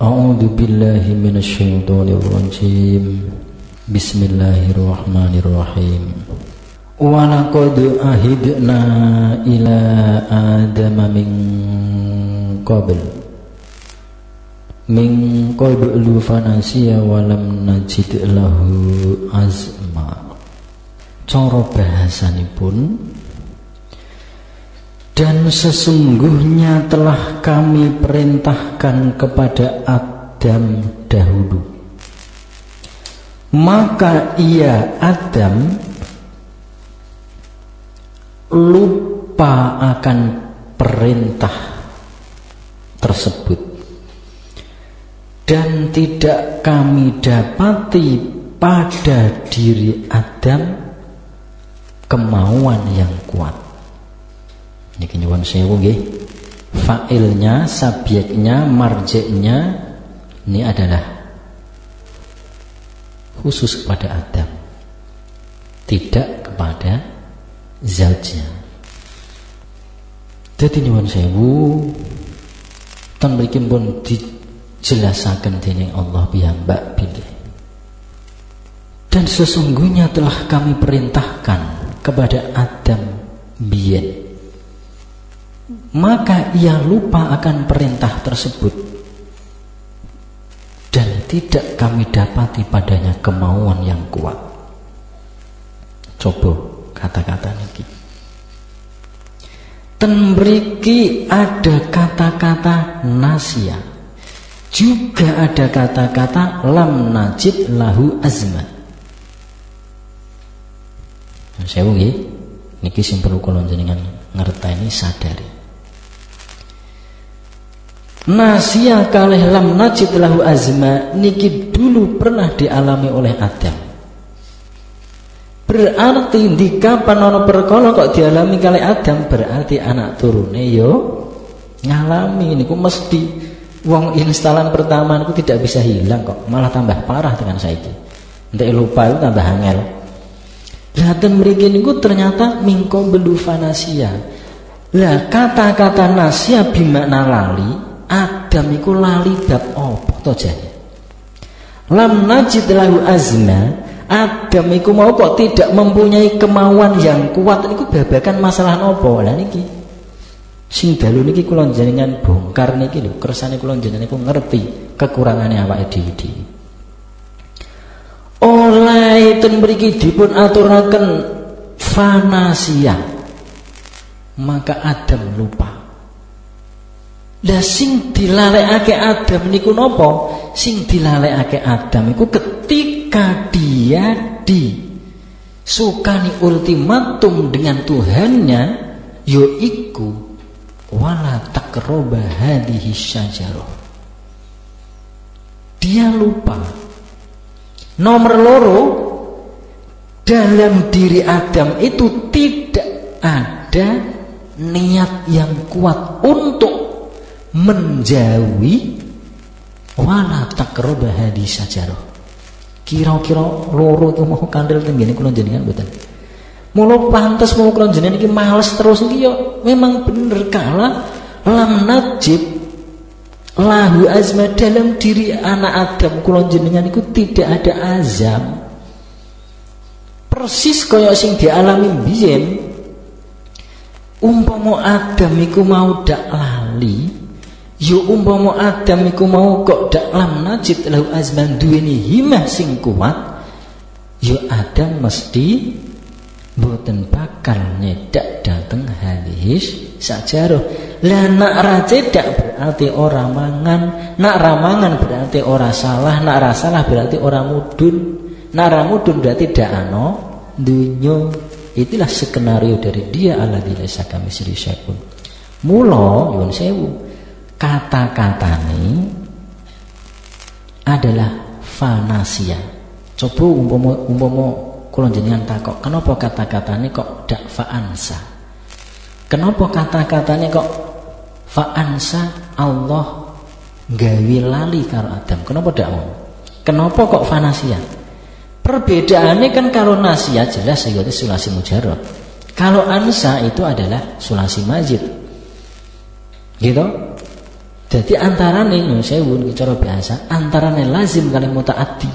أعوذ بالله من الشيطان الرجيم بسم الله الرحمن الرحيم ولقد أهدنا إلى آدم من قبل من قبل فنسي ولم نجد له azma cara bahasanipun dan sesungguhnya telah kami perintahkan kepada Adam dahulu. Maka ia Adam lupa akan perintah tersebut. Dan tidak kami dapati pada diri Adam kemauan yang kuat Niki nyuwun sewu nggih. Fa'ilnya, subjeknya, marjeknya ini adalah khusus kepada Adam. Tidak kepada zaujnya. Jadi nyuwun sewu ten mriki pun dijelasaken dening Allah piyambak bilih. Dan sesungguhnya telah kami perintahkan kepada Adam biyen maka ia lupa akan perintah tersebut dan tidak kami dapati padanya kemauan yang kuat. Coba kata-kata niki. Tenbriki ada kata-kata nasia. Juga ada kata-kata lam najid lahu azma. Saya nggih, niki sing perlu kula jenengan ngerteni sadari. Nasia kalih lam najid lahu azma niki dulu pernah dialami oleh Adam. Berarti di kapan ono perkara kok dialami kali Adam berarti anak turune yo ngalami niku mesti wong instalan pertama niku tidak bisa hilang kok malah tambah parah dengan saiki. Entek lupa itu tambah angel. Lah mriki niku ternyata mingko belu fanasia. Lah kata-kata nasia bimakna lali Adam iku lali bab apa to jane? Lam najid lahu azma Adam iku mau kok tidak mempunyai kemauan yang kuat niku babakan masalah nopo lah niki. Sing dalu niki kula jenengan bongkar niki lho, kersane kula jenengan niku ngerti kekurangane awake dhewe. Oleh ten mriki dipun aturaken fanasia. Maka Adam lupa lah sing dilalekake Adam niku napa? Sing dilalekake Adam iku ketika dia di sukani ultimatum dengan Tuhannya yaiku wala takroba hadhihi syajarah. Dia lupa nomor loro dalam diri Adam itu tidak ada niat yang kuat untuk menjauhi wala takroba hadis sajarah. Kira-kira loro itu mau kandel tenggene kula jenengan mboten. Mula pantes mau kula jenengan iki males terus iki yo memang bener kala lam najib lahu azma dalam diri anak Adam kula jenengan iku tidak ada azam. Persis kaya sing dialami biyen umpama Adam iku mau dak lali Yo umpama Adam iku mau kok dak lam najid lahu azman duweni himah sing kuat, yo Adam mesti boten bakal nyedak dateng hadis sajaroh. Lah nak ra cedak berarti ora mangan, nak ramangan berarti ora salah, nak ra salah berarti ora mudun, nak ra mudun berarti dak ano dunyo. Itulah skenario dari dia Allah di kami syai'un. Mula nyuwun sewu kata-kata ini adalah fanasia. Coba umpama umpama kula jenengan takok, kenapa kata-kata ini kok dak faansa? Kenapa kata-kata ini kok faansa Allah gawe lali karo Adam? Kenapa dak mau? Kenapa kok fanasia? Perbedaannya kan kalau nasia jelas itu sulasi mujarab. Kalau ansa itu adalah sulasi majid. Gitu? Jadi antara nih sewu cara biasa antara nih lazim kali mutaati.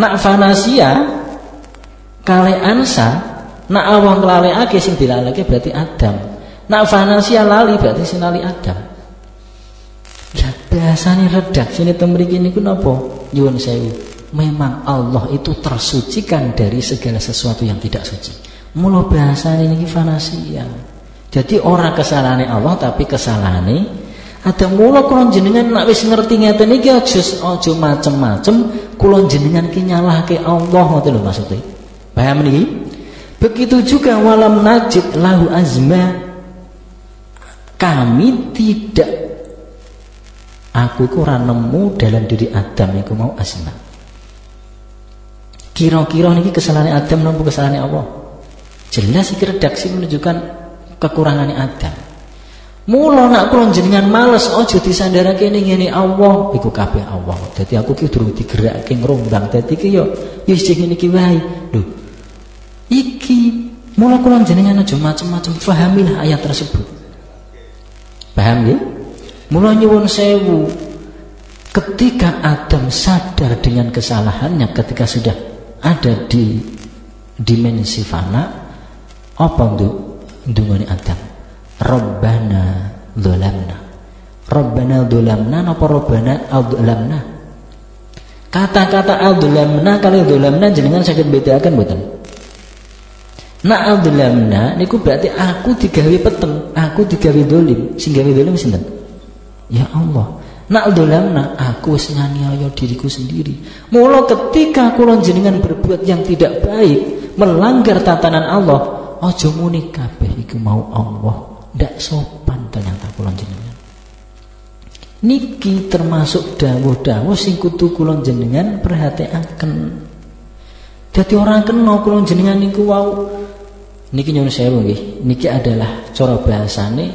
Nak fanasia kali ansa nak awang ake sing dilaleke berarti Adam. Nak fanasia lali berarti sing lali Adam. Ya nih redaksi ini temriki niku napa? Nyuwun sewu. Memang Allah itu tersucikan dari segala sesuatu yang tidak suci. Mula bahasa ini fanasia. Jadi orang kesalahan Allah tapi kesalahan ada mula kula jenengan nak wis ngerti ngeten iki aja aja macem-macem kula jenengan ki nyalahke Allah ngoten lho maksudnya. Paham niki? Begitu juga walam najid lahu azma kami tidak aku itu nemu dalam diri Adam iku mau asma. Kira-kira niki kesalahan Adam nopo kesalahan Allah? Jelas iki redaksi menunjukkan kekurangannya Adam. Mula nak kula jenengan males aja disandarake ning ngene Allah, iku kabeh Allah. Dadi aku ki durung digerakake ngrombang. Dadi ki yo yo sing ngene ki wae. Lho. Iki mula kula jenengan aja macam-macam fahamilah ayat tersebut. Paham ya? Mula nyuwun sewu. Ketika Adam sadar dengan kesalahannya ketika sudah ada di dimensi fana apa untuk ndungane Adam? Rabbana dolamna Rabbana dolamna Napa Rabbana dolamna Kata-kata dolamna Kali dolamna jenengan sakit bedakan betul Nah dolamna Niku berarti aku digawe peteng Aku digawe dolim. Sing gawe dolim sinten? Ya Allah. Nak dolamna aku wis nganiaya diriku sendiri. Mula ketika kula jenengan berbuat yang tidak baik, melanggar tatanan Allah, aja muni kabeh iku mau Allah ndak sopan ternyata kulon jenengan. Niki termasuk dawuh-dawuh sing kudu kulon jenengan perhatiaken jadi orang kena kulon jenengan niku wau. Niki nyuwun sewu nggih. Niki adalah cara bahasane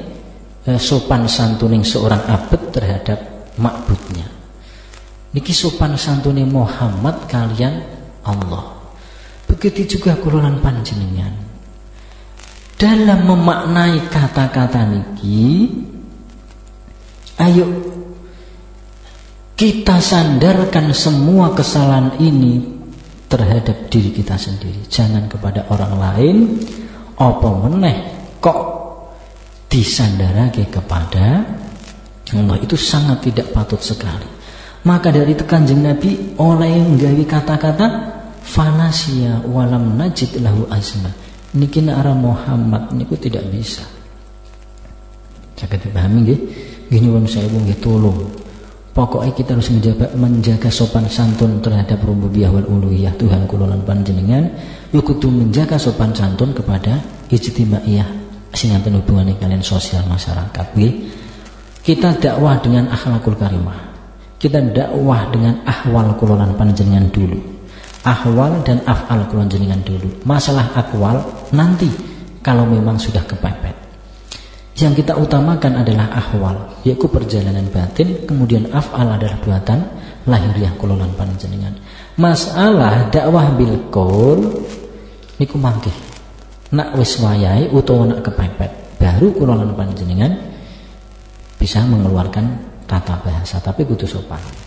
eh, sopan santuning seorang abad terhadap makbudnya. Niki sopan santuning Muhammad kalian Allah. Begitu juga kulonan panjenengan dalam memaknai kata-kata niki ayo kita sandarkan semua kesalahan ini terhadap diri kita sendiri. Jangan kepada orang lain. Apa meneh kok disandarake kepada Allah? Itu sangat tidak patut sekali. Maka dari kanjeng Nabi oleh nggawi kata-kata fanasia walam najid lahu azma niki arah Muhammad niku tidak bisa. Saged dipahami nggih? Nggih nyuwun sewu nggih tolong pokoknya kita harus menjaga, menjaga sopan santun terhadap rububiyah wal uluhiyah. Tuhan kula lan panjenengan yuk kudu menjaga sopan santun kepada ijtimaiyah. Sing hubungan kalian sosial masyarakat nggih? Kita dakwah dengan akhlakul karimah. Kita dakwah dengan ahwal kula lan panjenengan dulu ahwal dan af'al kulon jenengan dulu. Masalah akwal nanti kalau memang sudah kepepet. Yang kita utamakan adalah ahwal yaitu perjalanan batin kemudian af'al adalah buatan lahiriah kulolan panjenengan masalah dakwah bil qaul niku mangke. Nak wis wayahe utawa nak kepepet baru kulolan panjenengan bisa mengeluarkan tata bahasa tapi kudu sopan